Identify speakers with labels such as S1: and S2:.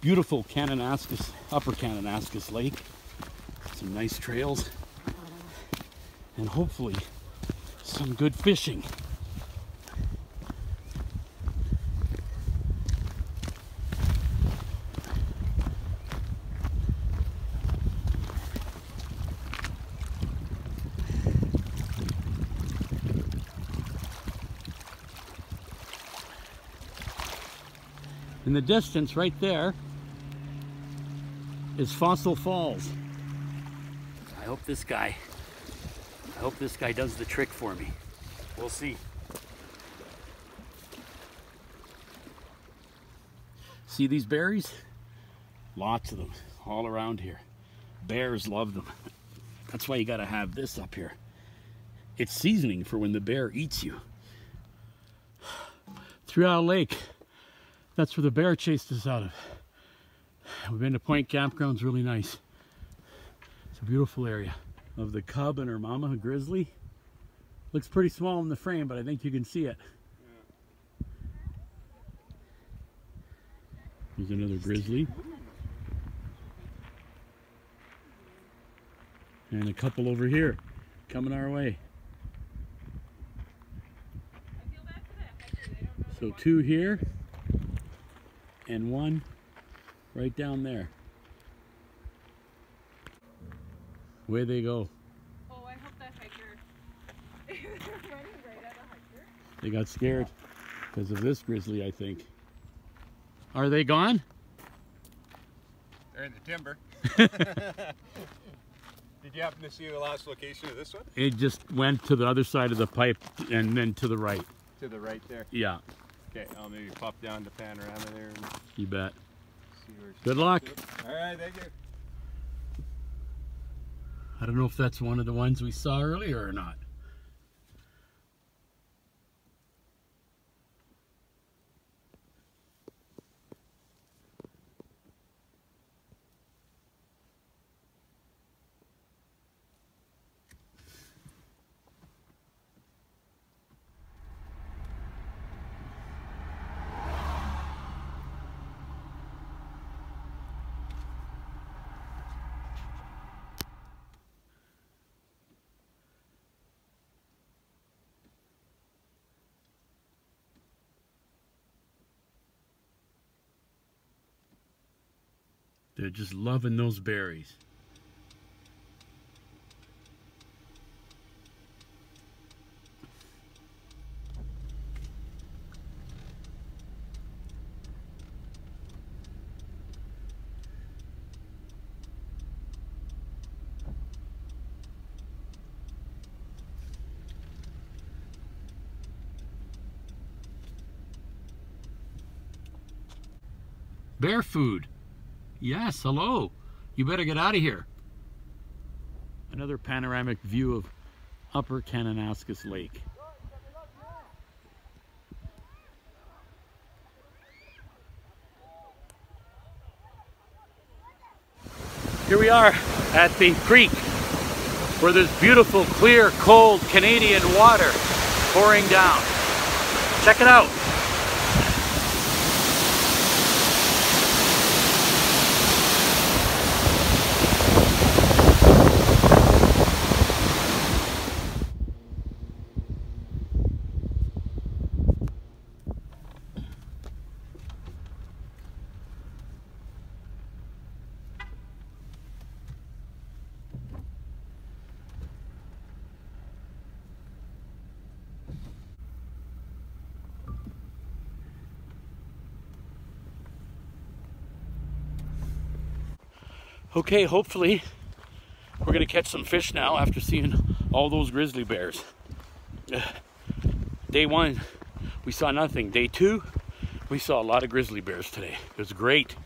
S1: beautiful Kananaskis, upper Kananaskis Lake. Some nice trails. And hopefully some good fishing. In the distance, right there, is Fossil Falls. I hope this guy, I hope this guy does the trick for me. We'll see. See these berries? Lots of them all around here. Bears love them. That's why you gotta have this up here. It's seasoning for when the bear eats you. Throughout Lake, that's where the bear chased us out of. We've been to Point Campground's really nice. It's a beautiful area. Of the cub and her mama, grizzly. Looks pretty small in the frame, but I think you can see it. There's another grizzly. And a couple over here coming our way. So two here and one right down there. Where they go.
S2: Oh, I hope that hiker. They're running right at a hiker.
S1: They got scared because of this grizzly, I think. Are they gone?
S3: They're in the timber. Did you happen to see the last location of this one?
S1: It just went to the other side of the pipe and then to the right.
S3: To the right there.
S1: Yeah,
S3: Okay, I'll maybe pop down to panorama there and
S1: you bet. Good luck.
S3: All right, thank you.
S1: I don't know if that's one of the ones we saw earlier or not. They're just loving those berries. Bear food. Yes, hello. You better get out of here. Another panoramic view of Upper Kananaskis Lake. Here we are at the creek where there's beautiful, clear, cold Canadian water pouring down. Check it out. Okay, hopefully we're gonna catch some fish now after seeing all those grizzly bears. Day one, we saw nothing. Day two, we saw a lot of grizzly bears today. It was great.